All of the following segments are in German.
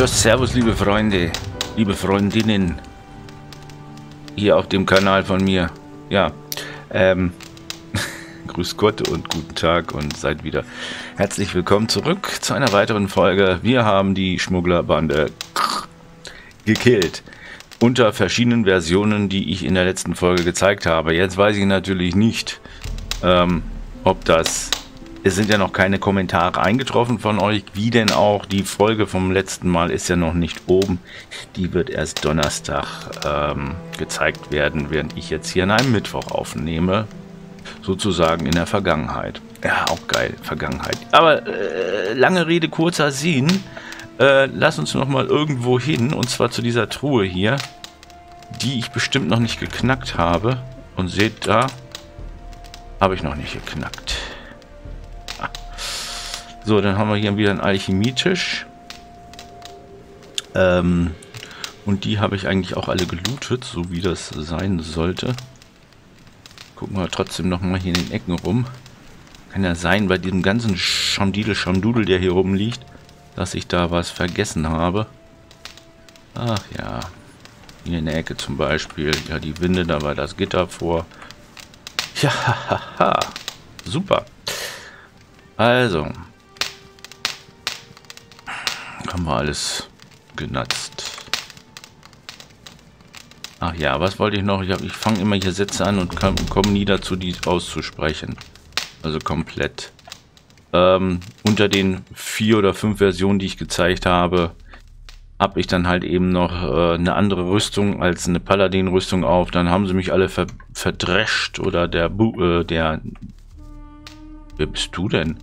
Ja, servus, liebe Freunde, liebe Freundinnen. Hier auf dem Kanal von mir. Ja, ähm, grüß Gott und guten Tag und seid wieder herzlich willkommen zurück zu einer weiteren Folge. Wir haben die Schmugglerbande gekillt. Unter verschiedenen Versionen, die ich in der letzten Folge gezeigt habe. Jetzt weiß ich natürlich nicht, ähm, ob das es sind ja noch keine Kommentare eingetroffen von euch. Wie denn auch, die Folge vom letzten Mal ist ja noch nicht oben. Die wird erst Donnerstag ähm, gezeigt werden, während ich jetzt hier an einem Mittwoch aufnehme. Sozusagen in der Vergangenheit. Ja, auch geil, Vergangenheit. Aber äh, lange Rede, kurzer Sinn. Äh, lass uns noch mal irgendwo hin, und zwar zu dieser Truhe hier, die ich bestimmt noch nicht geknackt habe. Und seht da, habe ich noch nicht geknackt. So, dann haben wir hier wieder einen Alchemietisch. Ähm, und die habe ich eigentlich auch alle gelootet, so wie das sein sollte. Gucken wir trotzdem nochmal hier in den Ecken rum. Kann ja sein, bei diesem ganzen Schamdidel, Schamdudel, der hier rumliegt, dass ich da was vergessen habe. Ach ja. Hier in der Ecke zum Beispiel. Ja, die Winde, da war das Gitter vor. Ja, haha. Super. Also, haben wir alles genutzt. Ach ja, was wollte ich noch? Ich, ich fange immer hier Sätze an und komme nie dazu, die auszusprechen. Also komplett. Ähm, unter den vier oder fünf Versionen, die ich gezeigt habe, habe ich dann halt eben noch äh, eine andere Rüstung als eine Paladin-Rüstung auf. Dann haben sie mich alle ver verdrescht oder der, Bu äh, der... Wer bist du denn?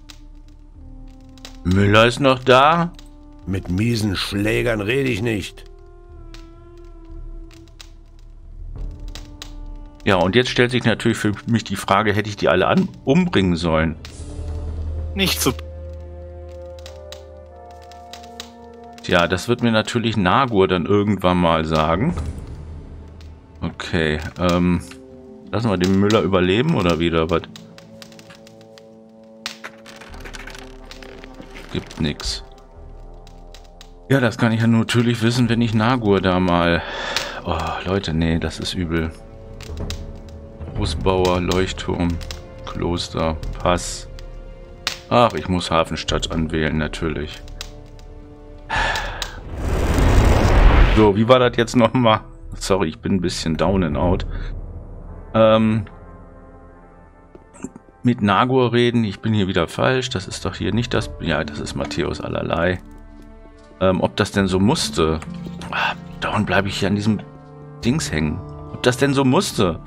Müller ist noch da? Mit miesen Schlägern rede ich nicht. Ja, und jetzt stellt sich natürlich für mich die Frage, hätte ich die alle an umbringen sollen? Nicht so. Tja, das wird mir natürlich Nagur dann irgendwann mal sagen. Okay, ähm, lassen wir den Müller überleben oder wieder was? Gibt nichts. Ja, das kann ich ja natürlich wissen, wenn ich Nagur da mal... Oh, Leute, nee, das ist übel. Großbauer, Leuchtturm, Kloster, Pass. Ach, ich muss Hafenstadt anwählen, natürlich. So, wie war das jetzt nochmal? Sorry, ich bin ein bisschen down and out. Ähm, mit Nagur reden, ich bin hier wieder falsch. Das ist doch hier nicht das... Ja, das ist Matthäus allerlei. Ähm, ob das denn so musste. Ah, dauernd bleibe ich hier an diesem Dings hängen. Ob das denn so musste.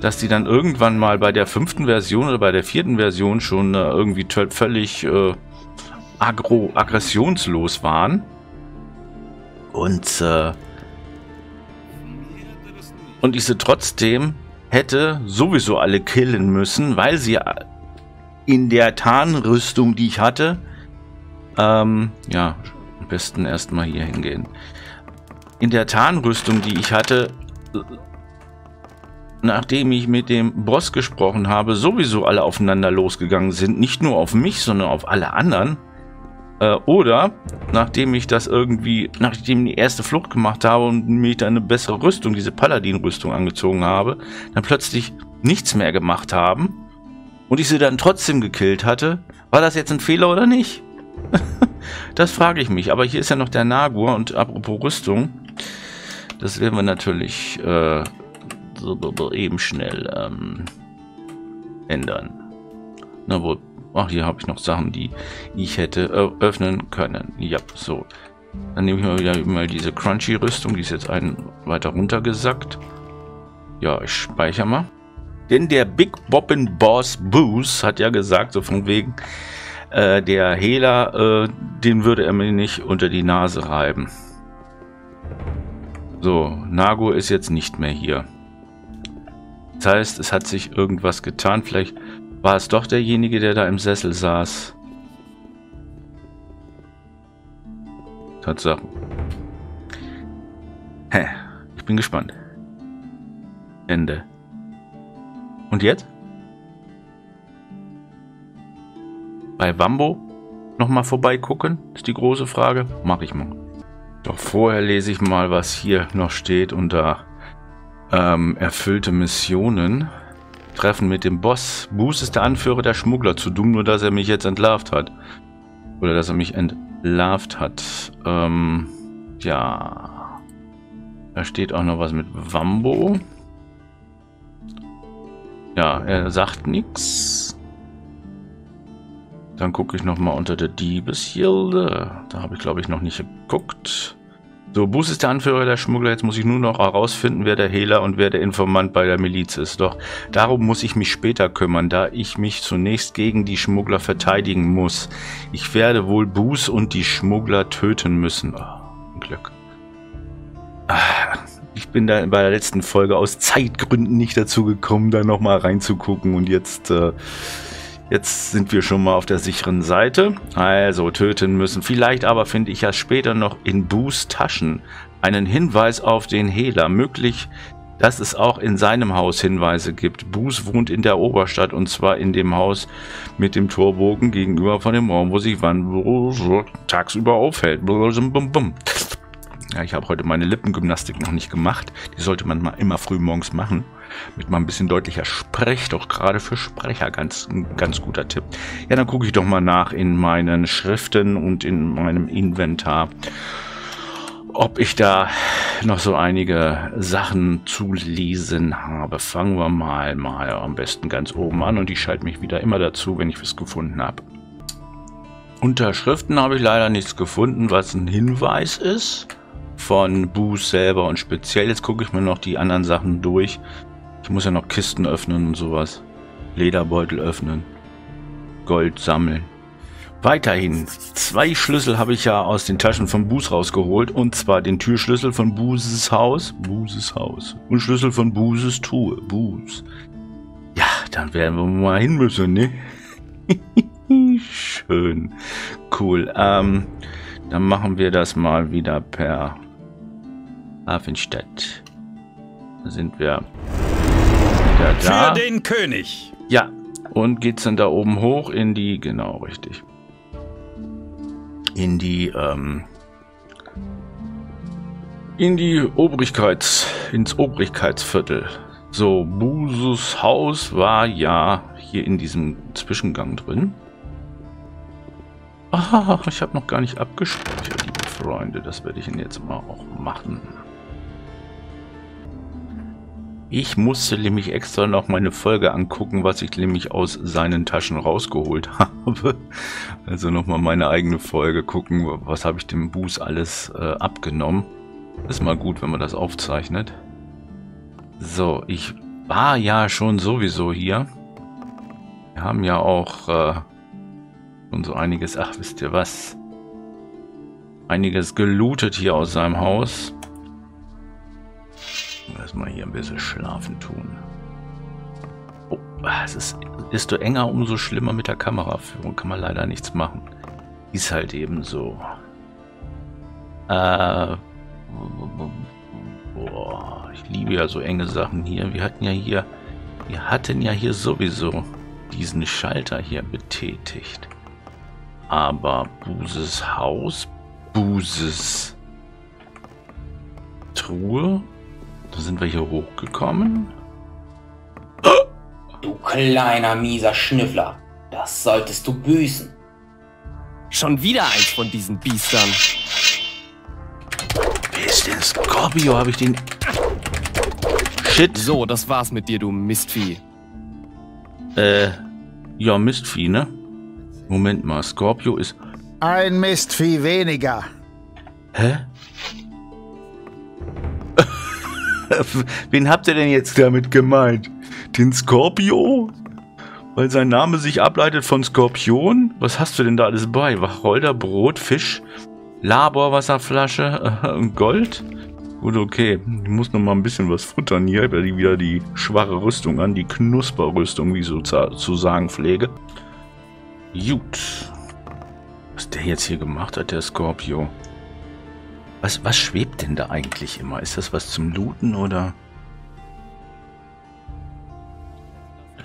Dass die dann irgendwann mal bei der fünften Version oder bei der vierten Version schon äh, irgendwie völlig äh, agro aggressionslos waren. Und, äh, und ich sie trotzdem hätte sowieso alle killen müssen, weil sie in der Tarnrüstung, die ich hatte, ähm, ja, am besten erstmal hier hingehen. In der Tarnrüstung, die ich hatte, nachdem ich mit dem Boss gesprochen habe, sowieso alle aufeinander losgegangen sind. Nicht nur auf mich, sondern auf alle anderen. Äh, oder, nachdem ich das irgendwie, nachdem ich die erste Flucht gemacht habe und mir dann eine bessere Rüstung, diese Paladin-Rüstung angezogen habe, dann plötzlich nichts mehr gemacht haben und ich sie dann trotzdem gekillt hatte. War das jetzt ein Fehler oder nicht? das frage ich mich. Aber hier ist ja noch der Nagur und apropos Rüstung. Das werden wir natürlich äh, eben schnell ähm, ändern. Na wohl. Ach, hier habe ich noch Sachen, die ich hätte äh, öffnen können. Ja, so. Dann nehme ich mal wieder mal diese Crunchy-Rüstung. Die ist jetzt einen weiter runtergesackt. Ja, ich speichere mal. Denn der Big Boppin Boss Boost hat ja gesagt, so von wegen, äh, der Hehler, äh, den würde er mir nicht unter die Nase reiben. So, Nago ist jetzt nicht mehr hier. Das heißt, es hat sich irgendwas getan. Vielleicht war es doch derjenige, der da im Sessel saß. Tatsache. Hä, ich bin gespannt. Ende. Und jetzt? Bei Wambo nochmal vorbeigucken? Ist die große Frage. Mach ich mal. Doch vorher lese ich mal, was hier noch steht unter ähm, erfüllte Missionen. Treffen mit dem Boss. Boos ist der Anführer der Schmuggler. Zu dumm, nur dass er mich jetzt entlarvt hat. Oder dass er mich entlarvt hat. Ähm, ja. Da steht auch noch was mit Wambo. Ja, er sagt nichts. Dann gucke ich nochmal unter der Diebeshilde. Da habe ich, glaube ich, noch nicht geguckt. So, Bus ist der Anführer der Schmuggler. Jetzt muss ich nur noch herausfinden, wer der Hehler und wer der Informant bei der Miliz ist. Doch darum muss ich mich später kümmern, da ich mich zunächst gegen die Schmuggler verteidigen muss. Ich werde wohl Bus und die Schmuggler töten müssen. Oh, Glück. Ah, ich bin da bei der letzten Folge aus Zeitgründen nicht dazu gekommen, da nochmal reinzugucken. Und jetzt, äh, jetzt sind wir schon mal auf der sicheren Seite. Also töten müssen. Vielleicht aber finde ich ja später noch in Boos Taschen einen Hinweis auf den Hehler. Möglich, dass es auch in seinem Haus Hinweise gibt. Boos wohnt in der Oberstadt und zwar in dem Haus mit dem Torbogen gegenüber von dem Raum, wo sich wann tagsüber aufhält. Ja, ich habe heute meine Lippengymnastik noch nicht gemacht. Die sollte man mal immer früh morgens machen. Mit mal ein bisschen deutlicher Sprech, doch gerade für Sprecher ganz, ganz guter Tipp. Ja, dann gucke ich doch mal nach in meinen Schriften und in meinem Inventar, ob ich da noch so einige Sachen zu lesen habe. Fangen wir mal, mal am besten ganz oben an und ich schalte mich wieder immer dazu, wenn ich was gefunden habe. Unter Schriften habe ich leider nichts gefunden, was ein Hinweis ist von Boost selber und speziell jetzt gucke ich mir noch die anderen Sachen durch. Ich muss ja noch Kisten öffnen und sowas. Lederbeutel öffnen. Gold sammeln. Weiterhin, zwei Schlüssel habe ich ja aus den Taschen von Boos rausgeholt. Und zwar den Türschlüssel von Buses Haus. Buses Haus. Und Schlüssel von Buses Truhe. Bus. Ja, dann werden wir mal hin müssen, ne? Schön. Cool. Ähm, dann machen wir das mal wieder per Hafenstadt. Da sind wir wieder da. Für den König. Ja, und geht's dann da oben hoch in die, genau, richtig. In die, ähm, in die Obrigkeits, ins Obrigkeitsviertel. So, Busus Haus war ja hier in diesem Zwischengang drin. Ah, ich habe noch gar nicht abgespeichert, liebe Freunde. Das werde ich Ihnen jetzt mal auch machen. Ich musste nämlich extra noch meine Folge angucken, was ich nämlich aus seinen Taschen rausgeholt habe. Also nochmal meine eigene Folge gucken, was habe ich dem Buß alles äh, abgenommen. Ist mal gut, wenn man das aufzeichnet. So, ich war ja schon sowieso hier. Wir haben ja auch äh, schon so einiges, ach wisst ihr was, einiges gelootet hier aus seinem Haus. Erstmal hier ein bisschen schlafen tun. Oh, es ist, desto enger, umso schlimmer mit der Kameraführung. Kann man leider nichts machen. Ist halt eben so. Äh, boah, ich liebe ja so enge Sachen hier. Wir hatten ja hier, wir hatten ja hier sowieso diesen Schalter hier betätigt. Aber Buses Haus, Buses Truhe, sind wir hier hochgekommen. Du kleiner mieser Schnüffler, das solltest du büßen. Schon wieder eins von diesen Biestern. Wer ist denn Scorpio? Habe ich den... Shit. So, das war's mit dir, du Mistvieh. Äh, ja, Mistvieh, ne? Moment mal, Scorpio ist... Ein Mistvieh weniger. Hä? Wen habt ihr denn jetzt damit gemeint? Den Scorpio? Weil sein Name sich ableitet von Skorpion? Was hast du denn da alles bei? Wacholder, Brot, Fisch, Laborwasserflasche, Gold? Gut, okay. Ich muss noch mal ein bisschen was futtern hier. Ich werde wieder die schwache Rüstung an, die Knusperrüstung, wie ich so zu sagen pflege. Gut. Was der jetzt hier gemacht hat, der Scorpio. Was, was schwebt denn da eigentlich immer? Ist das was zum Looten oder?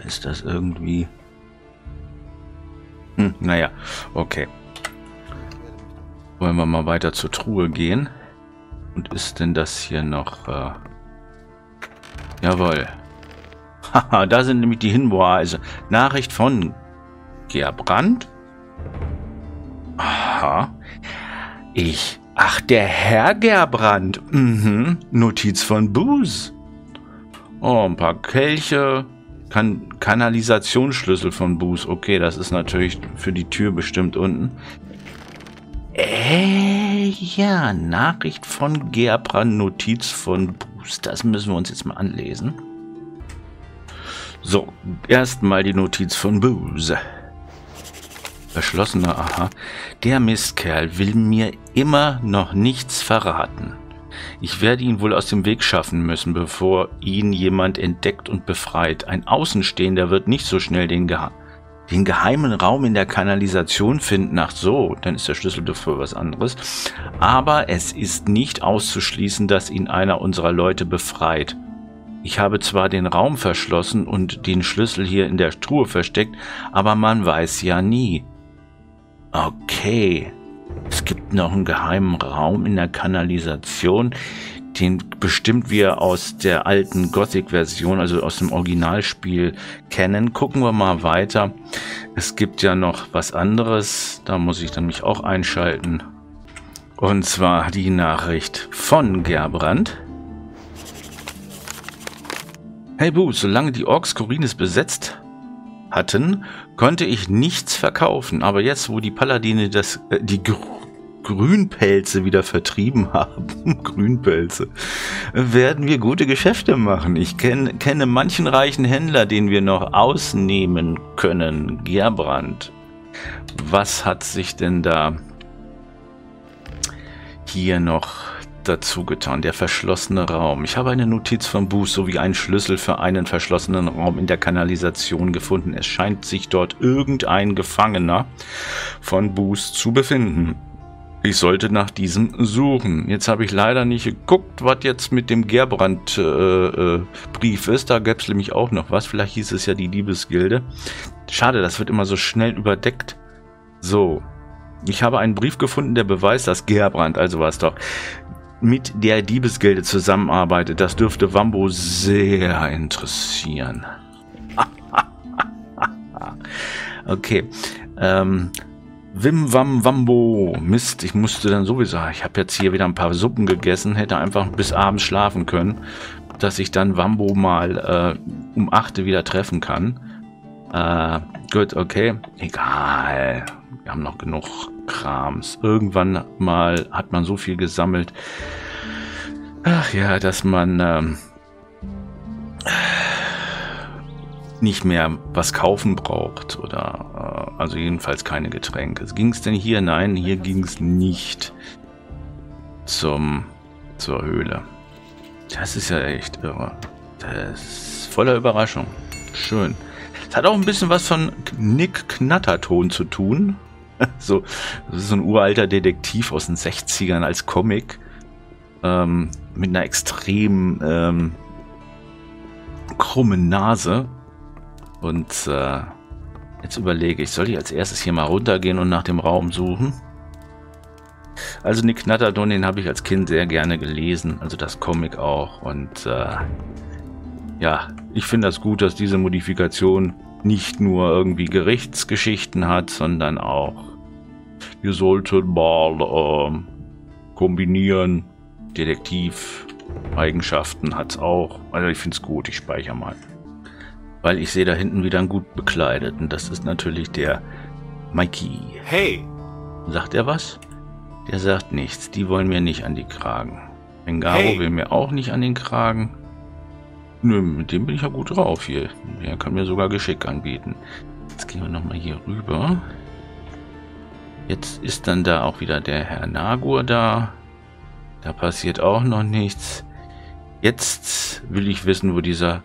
Ist das irgendwie... Hm, naja, okay. Wollen wir mal weiter zur Truhe gehen. Und ist denn das hier noch... Äh Jawohl. Haha, da sind nämlich die Hinweise. Nachricht von Gerbrand. Aha. Ich. Ach, der Herr Gerbrand. Mhm. Notiz von Booze. Oh, ein paar Kelche. Kan Kanalisationsschlüssel von Booze. Okay, das ist natürlich für die Tür bestimmt unten. Äh, ja, Nachricht von Gerbrand, Notiz von Booze. Das müssen wir uns jetzt mal anlesen. So, erstmal die Notiz von Booze. Verschlossener, aha. Der Mistkerl will mir immer noch nichts verraten. Ich werde ihn wohl aus dem Weg schaffen müssen, bevor ihn jemand entdeckt und befreit. Ein Außenstehender wird nicht so schnell den, Geha den geheimen Raum in der Kanalisation finden. Ach so, dann ist der Schlüssel dafür was anderes. Aber es ist nicht auszuschließen, dass ihn einer unserer Leute befreit. Ich habe zwar den Raum verschlossen und den Schlüssel hier in der Truhe versteckt, aber man weiß ja nie. Okay. Es gibt noch einen geheimen Raum in der Kanalisation, den bestimmt wir aus der alten Gothic-Version, also aus dem Originalspiel kennen. Gucken wir mal weiter. Es gibt ja noch was anderes. Da muss ich dann mich auch einschalten. Und zwar die Nachricht von Gerbrand. Hey Boo, solange die Orks Corines besetzt hatten, konnte ich nichts verkaufen. Aber jetzt, wo die Paladine das, äh, die Gr Grünpelze wieder vertrieben haben, Grünpelze, werden wir gute Geschäfte machen. Ich kenn, kenne manchen reichen Händler, den wir noch ausnehmen können. Gerbrand. Was hat sich denn da hier noch dazu getan. Der verschlossene Raum. Ich habe eine Notiz von Booth sowie einen Schlüssel für einen verschlossenen Raum in der Kanalisation gefunden. Es scheint sich dort irgendein Gefangener von Booth zu befinden. Ich sollte nach diesem suchen. Jetzt habe ich leider nicht geguckt, was jetzt mit dem Gerbrand-Brief äh, äh, ist. Da gäbe es nämlich auch noch was. Vielleicht hieß es ja die Liebesgilde. Schade, das wird immer so schnell überdeckt. So. Ich habe einen Brief gefunden, der beweist, dass Gerbrand, also war es doch, mit der Diebesgilde zusammenarbeitet. Das dürfte Wambo sehr interessieren. okay. Ähm, Wim Wam Wambo. Mist, ich musste dann sowieso. Ich habe jetzt hier wieder ein paar Suppen gegessen, hätte einfach bis abends schlafen können, dass ich dann Wambo mal äh, um 8 wieder treffen kann. Äh, gut, okay. Egal. Wir haben noch genug Krams. Irgendwann mal hat man so viel gesammelt. Ach ja, dass man ähm, nicht mehr was kaufen braucht. Oder äh, also jedenfalls keine Getränke. Ging es denn hier? Nein, hier ging es nicht zum zur Höhle. Das ist ja echt irre. Das ist voller Überraschung. Schön. Es hat auch ein bisschen was von Nick Knatterton zu tun. so, das ist so ein uralter Detektiv aus den 60ern als Comic. Ähm, mit einer extrem ähm, krummen Nase. Und äh, jetzt überlege ich, soll ich als erstes hier mal runtergehen und nach dem Raum suchen? Also Nick Knatterdon, den habe ich als Kind sehr gerne gelesen, also das Comic auch. Und äh, ja, ich finde das gut, dass diese Modifikation nicht nur irgendwie Gerichtsgeschichten hat, sondern auch, wir sollten mal äh, kombinieren. Detektiv-Eigenschaften hat es auch. Also ich finde es gut, ich speichere mal. Weil ich sehe da hinten wieder einen gut bekleideten. Das ist natürlich der Mikey. Hey! Sagt er was? Der sagt nichts. Die wollen mir nicht an die Kragen. Bengaro hey. will mir auch nicht an den Kragen. Nö, mit dem bin ich ja gut drauf hier. Der kann mir sogar Geschick anbieten. Jetzt gehen wir nochmal hier rüber. Jetzt ist dann da auch wieder der Herr Nagur da. Da passiert auch noch nichts. Jetzt will ich wissen, wo dieser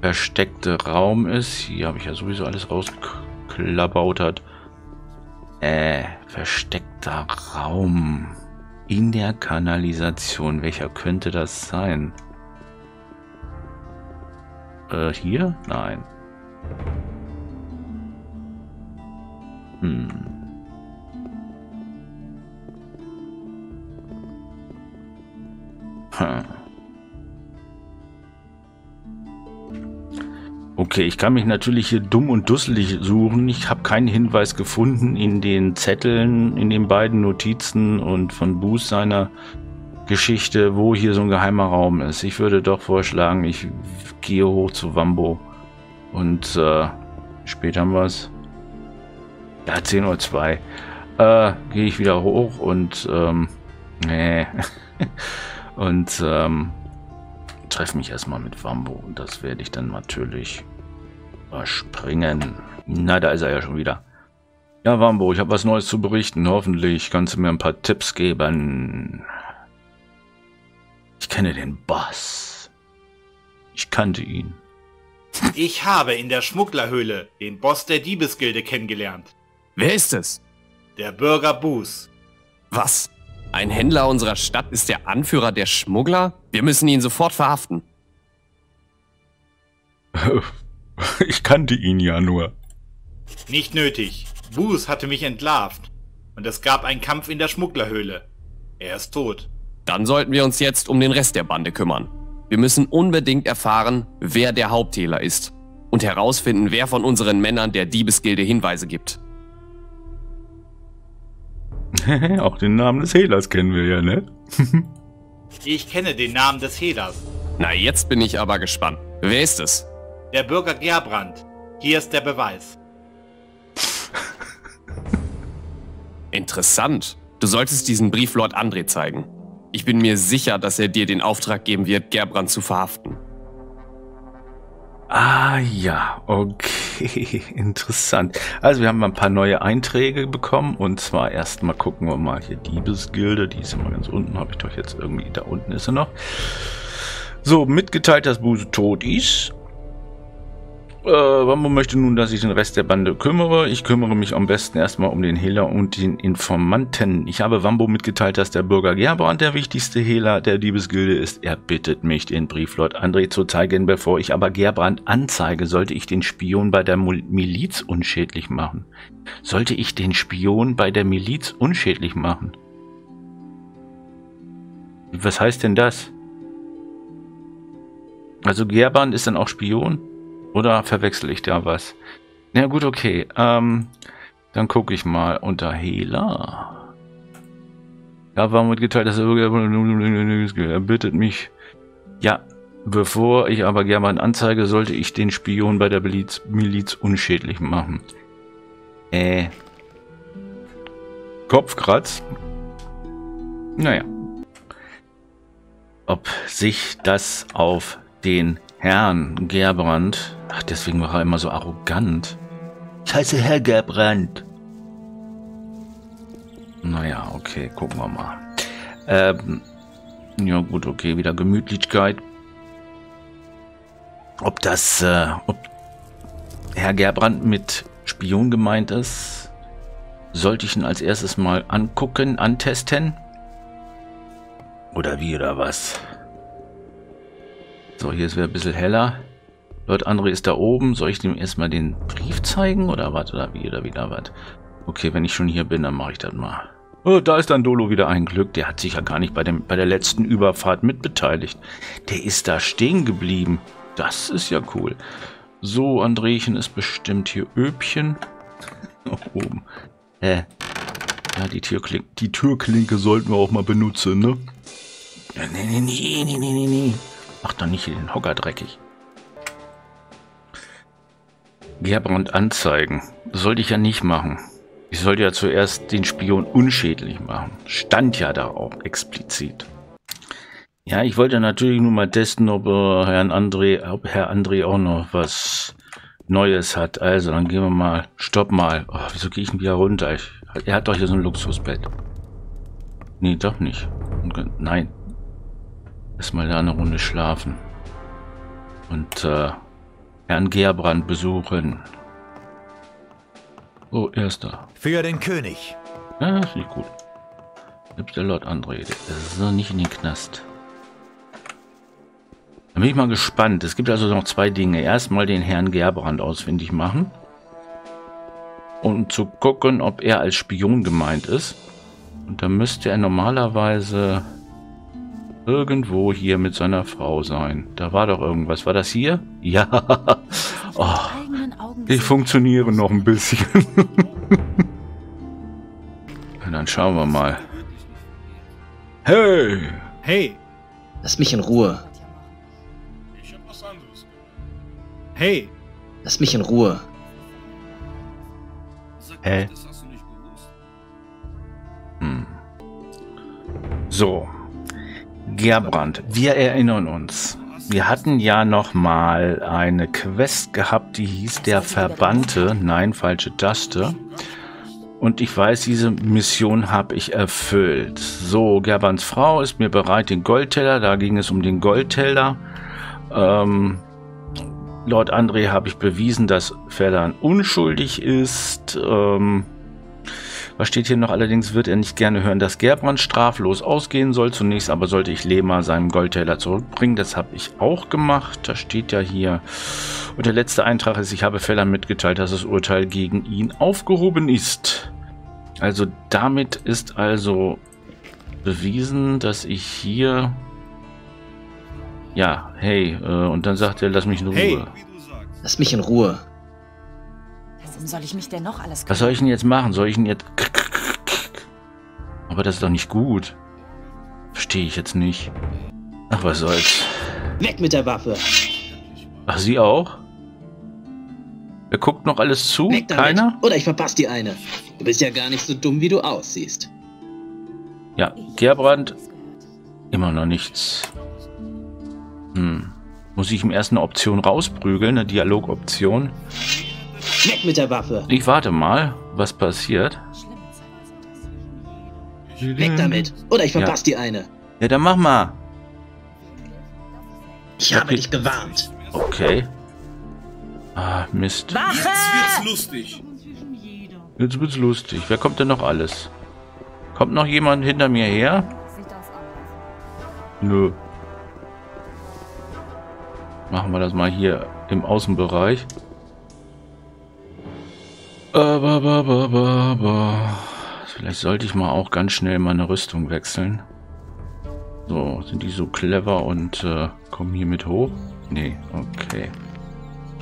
versteckte Raum ist. Hier habe ich ja sowieso alles rausgeklabautert. Äh, versteckter Raum. In der Kanalisation. Welcher könnte das sein? Äh, hier? Nein. Hm. Hm. Okay, ich kann mich natürlich hier dumm und dusselig suchen. Ich habe keinen Hinweis gefunden in den Zetteln, in den beiden Notizen und von Boos seiner Geschichte, wo hier so ein geheimer Raum ist. Ich würde doch vorschlagen, ich gehe hoch zu Wambo und äh, später haben wir es. Ja, 10.02 Uhr. Äh, gehe ich wieder hoch und ähm, nee. und ähm, treffe mich erstmal mit Wambo und das werde ich dann natürlich überspringen. Na, da ist er ja schon wieder. Ja, Wambo, ich habe was Neues zu berichten. Hoffentlich kannst du mir ein paar Tipps geben. Ich kenne den Boss. Ich kannte ihn. Ich habe in der Schmugglerhöhle den Boss der Diebesgilde kennengelernt. Wer ist es? Der Bürger Boos. Was? Ein Händler unserer Stadt ist der Anführer der Schmuggler? Wir müssen ihn sofort verhaften. Ich kannte ihn ja nur. Nicht nötig. Boos hatte mich entlarvt. Und es gab einen Kampf in der Schmugglerhöhle. Er ist tot. Dann sollten wir uns jetzt um den Rest der Bande kümmern. Wir müssen unbedingt erfahren, wer der Haupthehler ist. Und herausfinden, wer von unseren Männern der Diebesgilde Hinweise gibt. Auch den Namen des Hehlers kennen wir ja, ne? Ich kenne den Namen des Hehlers. Na, jetzt bin ich aber gespannt. Wer ist es? Der Bürger Gerbrand. Hier ist der Beweis. Interessant. Du solltest diesen Brief Lord André zeigen. Ich bin mir sicher, dass er dir den Auftrag geben wird, Gerbrand zu verhaften. Ah ja, okay, interessant. Also wir haben ein paar neue Einträge bekommen und zwar erstmal gucken wir mal hier Diebesgilde, die ist immer ganz unten, habe ich doch jetzt irgendwie, da unten ist sie noch. So, mitgeteilt, dass Buse tot ist äh, Wambo möchte nun, dass ich den Rest der Bande kümmere. Ich kümmere mich am besten erstmal um den Hehler und den Informanten. Ich habe Wambo mitgeteilt, dass der Bürger Gerbrand der wichtigste Hehler der Diebesgilde ist. Er bittet mich, den Brieflord André zu zeigen. Bevor ich aber Gerbrand anzeige, sollte ich den Spion bei der Miliz unschädlich machen. Sollte ich den Spion bei der Miliz unschädlich machen? Was heißt denn das? Also Gerbrand ist dann auch Spion? Oder verwechsel ich da was? Na gut, okay. Ähm, dann gucke ich mal unter Hehler. Ja, war mitgeteilt, dass er er bittet mich. Ja, bevor ich aber German anzeige, sollte ich den Spion bei der Miliz, Miliz unschädlich machen. Äh. Kopfkratz. Naja. Ob sich das auf den Herrn Gerbrand. Ach, deswegen war er immer so arrogant. Ich heiße Herr Gerbrand. Naja, okay, gucken wir mal. Ähm, ja gut, okay, wieder Gemütlichkeit. Ob das, äh, ob Herr Gerbrand mit Spion gemeint ist, sollte ich ihn als erstes mal angucken, antesten? Oder wie oder was? So, hier ist wieder ein bisschen heller. Lord André ist da oben. Soll ich dem erstmal den Brief zeigen? Oder was? Oder wie? Oder wieder was? Okay, wenn ich schon hier bin, dann mache ich das mal. Oh, da ist dann Dolo wieder ein Glück. Der hat sich ja gar nicht bei, dem, bei der letzten Überfahrt mitbeteiligt. Der ist da stehen geblieben. Das ist ja cool. So, Andrechen ist bestimmt hier Öbchen. oben. Äh. Ja, die, Türklink die Türklinke sollten wir auch mal benutzen, ne? Nee, nee, nee, nee, nee, nee. Mach doch nicht den Hocker dreckig. Gerbrand anzeigen. Sollte ich ja nicht machen. Ich sollte ja zuerst den Spion unschädlich machen. Stand ja da auch explizit. Ja, ich wollte natürlich nur mal testen, ob, äh, Herrn André, ob Herr André auch noch was Neues hat. Also, dann gehen wir mal. Stopp mal. Oh, wieso gehe ich denn wieder runter? Ich, er hat doch hier so ein Luxusbett. Nee, doch nicht. Nein, Erstmal da eine Runde schlafen. Und äh, Herrn Gerbrand besuchen. Oh, erster. Für den König. Ja, das ist gut. Selbst der Lord ist noch nicht in den Knast. Da bin ich mal gespannt. Es gibt also noch zwei Dinge. Erstmal den Herrn Gerbrand ausfindig machen. Und zu gucken, ob er als Spion gemeint ist. Und da müsste er normalerweise irgendwo hier mit seiner Frau sein. Da war doch irgendwas. War das hier? Ja. Oh, ich funktioniere noch ein bisschen. Dann schauen wir mal. Hey! Hey, Lass mich in Ruhe. hey, Lass mich in Ruhe. Hä? Hm. So. Gerbrand, wir erinnern uns. Wir hatten ja noch mal eine Quest gehabt, die hieß der Verbannte. Nein, falsche Taste. Und ich weiß, diese Mission habe ich erfüllt. So, Gerbrands Frau ist mir bereit, den Goldteller. Da ging es um den Goldteller. Ähm, laut André habe ich bewiesen, dass Ferdan unschuldig ist. Ähm, was steht hier noch? Allerdings wird er nicht gerne hören, dass Gerbrand straflos ausgehen soll. Zunächst aber sollte ich Lema seinem Goldtaler zurückbringen. Das habe ich auch gemacht. Da steht ja hier. Und der letzte Eintrag ist, ich habe Feller mitgeteilt, dass das Urteil gegen ihn aufgehoben ist. Also damit ist also bewiesen, dass ich hier... Ja, hey, äh, und dann sagt er, lass mich in Ruhe. Hey. Lass mich in Ruhe. Warum soll ich mich denn noch alles Was soll ich denn jetzt machen? Soll ich denn jetzt... Aber das ist doch nicht gut. Verstehe ich jetzt nicht. Ach, was soll's. Weg mit der Waffe. Ach, Sie auch? Wer guckt noch alles zu? Weg damit. Keiner? Oder ich verpass dir eine. Du bist ja gar nicht so dumm, wie du aussiehst. Ja, Gerbrand. Immer noch nichts. Hm. Muss ich ihm erst eine Option rausprügeln, eine Dialogoption? Weg mit der Waffe. Ich warte mal, was passiert. Weg damit. Oder ich verpass dir eine. Ja, dann mach mal. Ich habe Okay. dich gewarnt. Okay. Ah, Mist. Wache! Jetzt wird's lustig. Wer kommt denn noch alles? Kommt noch jemand hinter mir her? Nö. Machen wir das mal hier im Außenbereich. Vielleicht sollte ich mal auch ganz schnell meine Rüstung wechseln. So, sind die so clever und äh, kommen hier mit hoch? Nee, okay.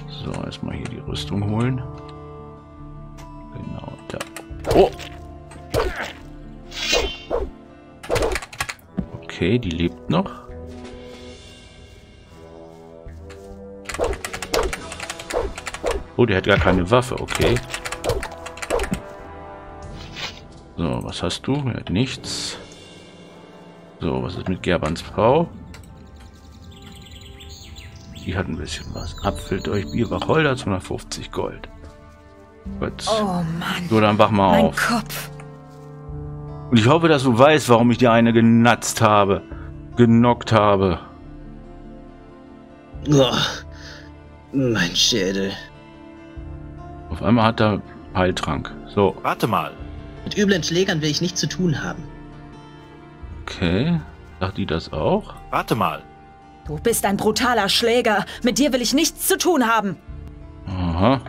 So, erstmal hier die Rüstung holen. Genau, da. Oh! Okay, die lebt noch. Oh, der hat gar keine Waffe, okay. So, was hast du? Er hat nichts. So, was ist mit Gerbans Frau? Die hat ein bisschen was. Apfel durch Bier Wacholder 250 Gold. Gut. Oh Mann. So, dann wach mal mein auf. Kopf. Und ich hoffe, dass du weißt, warum ich dir eine genatzt habe. Genockt habe. Oh, mein Schädel. Auf einmal hat er Heiltrank. So, warte mal. Mit üblen Schlägern will ich nichts zu tun haben. okay. Sagt die das auch? Warte mal. Du bist ein brutaler Schläger. Mit dir will ich nichts zu tun haben. Aha.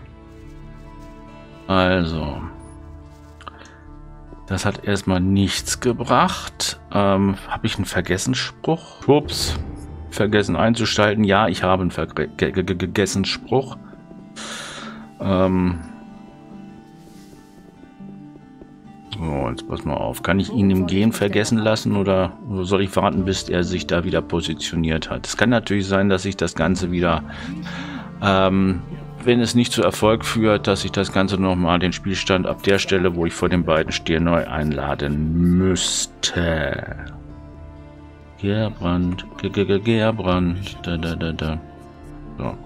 Also. Das hat erstmal nichts gebracht. Ähm, habe ich einen Vergessensspruch? Ups. Vergessen einzuschalten. Ja, ich habe einen Verge ge ge ge Vergessensspruch. Ähm. So, jetzt pass mal auf. Kann ich ihn im Gehen vergessen lassen oder soll ich warten, bis er sich da wieder positioniert hat? Es kann natürlich sein, dass ich das Ganze wieder ähm, wenn es nicht zu Erfolg führt, dass ich das Ganze nochmal den Spielstand ab der Stelle, wo ich vor den beiden stehe, neu einladen müsste. Gerbrand, Ge- Ge- Ge- Gerbrand, da, da, da, da. So.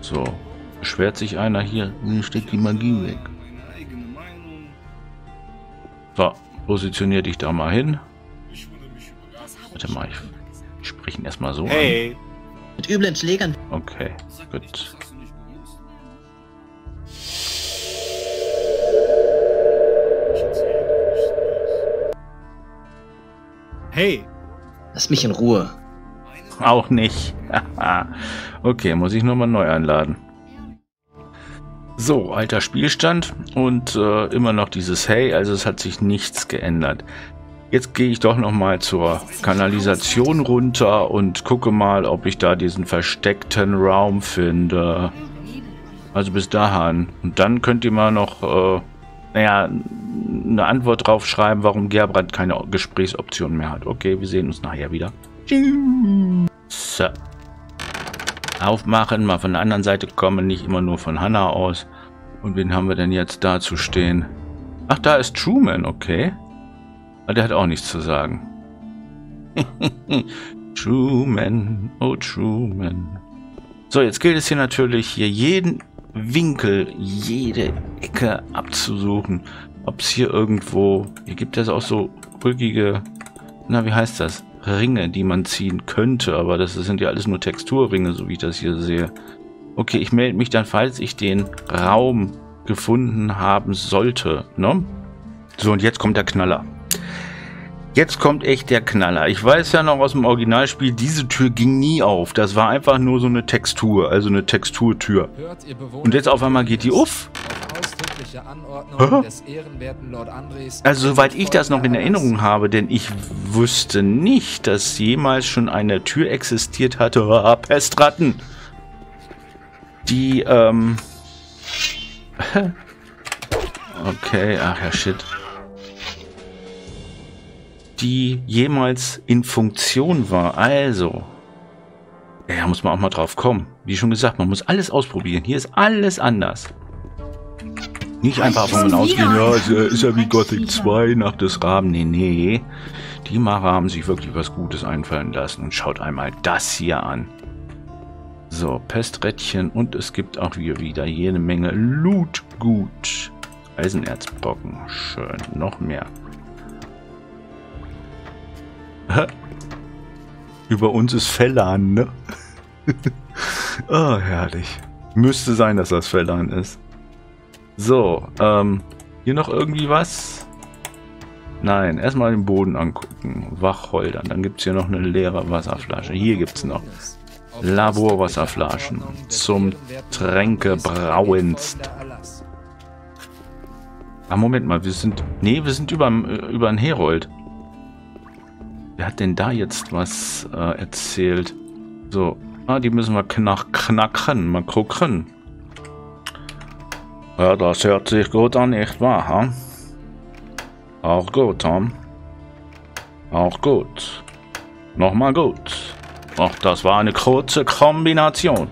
So. Beschwert sich einer hier, steckt die Magie weg. So, positionier dich da mal hin. Warte mal, ich spreche ihn erstmal so an. Hey, Mit üblen Schlägern Okay, gut. hey, lass mich in Ruhe. Auch nicht. okay, muss ich nochmal neu einladen. So, alter Spielstand und äh, immer noch dieses Hey, also es hat sich nichts geändert. Jetzt gehe ich doch noch mal zur Kanalisation runter und gucke mal, ob ich da diesen versteckten Raum finde. Also bis dahin. Und dann könnt ihr mal noch, äh, naja, eine Antwort drauf schreiben, warum Gerbrand keine Gesprächsoption mehr hat. Okay, wir sehen uns nachher wieder. So. Aufmachen, mal von der anderen Seite kommen, nicht immer nur von Hannah aus. Und wen haben wir denn jetzt da zu stehen? Ach, da ist Truman, okay. Aber der hat auch nichts zu sagen. Truman, oh Truman. So, jetzt gilt es hier natürlich, hier jeden Winkel, jede Ecke abzusuchen. Ob es hier irgendwo... Hier gibt es auch so rückige... Na, wie heißt das? Ringe, die man ziehen könnte. Aber das sind ja alles nur Texturringe, so wie ich das hier sehe. Okay, ich melde mich dann, falls ich den Raum gefunden haben sollte. Ne? So, und jetzt kommt der Knaller. Jetzt kommt echt der Knaller. Ich weiß ja noch aus dem Originalspiel, diese Tür ging nie auf. Das war einfach nur so eine Textur, also eine Texturtür. Und jetzt auf einmal geht die auf. Also soweit ich das noch in Erinnerung habe, denn ich wusste nicht, dass jemals schon eine Tür existiert hatte. Ah, Pestratten. Die, ähm... okay, ach ja, shit die jemals in Funktion war. Also, ja, muss man auch mal drauf kommen. Wie schon gesagt, man muss alles ausprobieren. Hier ist alles anders. Nicht einfach von ausgehen, ja, ist, ist ja wie Gothic 2 nach des Rahmen. Nee, nee. Die Macher haben sich wirklich was Gutes einfallen lassen. Und schaut einmal das hier an. So, Pesträdchen und es gibt auch hier wieder jede Menge Loot. Gut. Eisenerzbrocken. Schön. Noch mehr. Über uns ist Fellan, ne? oh, herrlich. Müsste sein, dass das Fellan ist. So, ähm, hier noch irgendwie was? Nein, erstmal den Boden angucken. Wachholdern. Dann gibt es hier noch eine leere Wasserflasche. Hier gibt es noch Laborwasserflaschen zum Tränkebrauens. Ah, Moment mal, wir sind... Nee, wir sind über, über einen Herold. Wer hat denn da jetzt was äh, erzählt? So, ah, die müssen wir knack, knacken, mal gucken. Ja, das hört sich gut an, nicht wahr? Ha? Auch gut, Tom. Auch gut. Nochmal gut. Ach, das war eine kurze Kombination.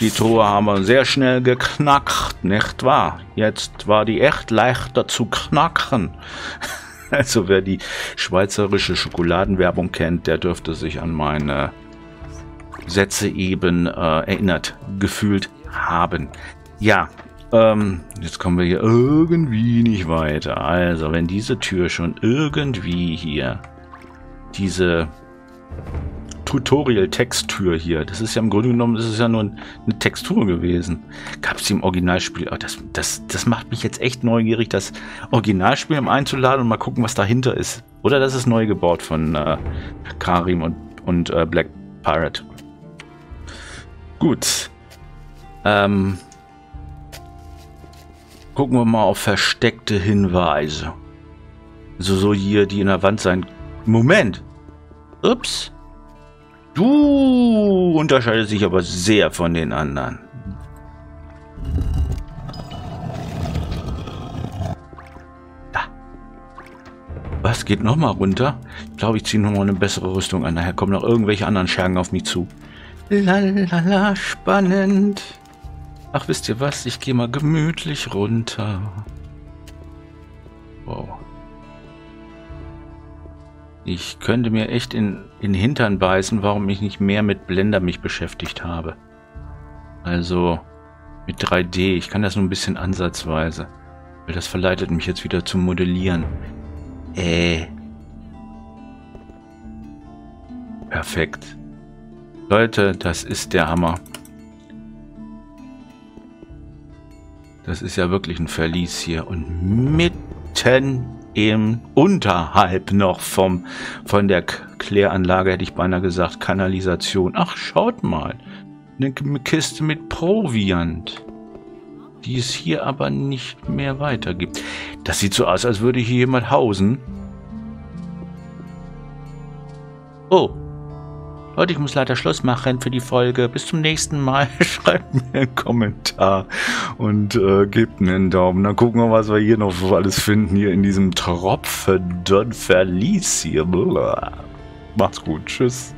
Die Truhe haben wir sehr schnell geknackt, nicht wahr? Jetzt war die echt leichter zu knacken. Also wer die schweizerische Schokoladenwerbung kennt, der dürfte sich an meine Sätze eben äh, erinnert, gefühlt haben. Ja, ähm, jetzt kommen wir hier irgendwie nicht weiter. Also, wenn diese Tür schon irgendwie hier diese Tutorial-Texttür hier. Das ist ja im Grunde genommen, das ist ja nur eine Textur gewesen. Gab es die im Originalspiel? Oh, das, das, das macht mich jetzt echt neugierig, das Originalspiel einzuladen und mal gucken, was dahinter ist. Oder das ist neu gebaut von äh, Karim und, und äh, Black Pirate. Gut. Ähm, gucken wir mal auf versteckte Hinweise. So, so hier, die in der Wand sein. Moment. Ups. Du unterscheidest dich aber sehr von den anderen. Da. Was geht nochmal runter? Ich glaube, ich ziehe nochmal eine bessere Rüstung an. Daher kommen noch irgendwelche anderen Schergen auf mich zu. Lalala, spannend. Ach, wisst ihr was? Ich gehe mal gemütlich runter. Wow. Ich könnte mir echt in, den Hintern beißen, warum ich nicht mehr mit Blender mich beschäftigt habe. Also mit 3D. Ich kann das nur ein bisschen ansatzweise. Weil das verleitet mich jetzt wieder zum Modellieren. Äh. Perfekt. Leute, das ist der Hammer. Das ist ja wirklich ein Verlies hier. Und mitten im unterhalb noch vom von der Kläranlage, hätte ich beinahe gesagt, Kanalisation. Ach, schaut mal. Eine Kiste mit Proviant. Die es hier aber nicht mehr weitergibt. Das sieht so aus, als würde hier jemand hausen. Oh, Leute, ich muss leider Schluss machen für die Folge. Bis zum nächsten Mal. Schreibt mir einen Kommentar und äh, gebt mir einen Daumen. Dann gucken wir, was wir hier noch alles finden, hier in diesem Tropfen Verlies hier. Macht's gut. Tschüss.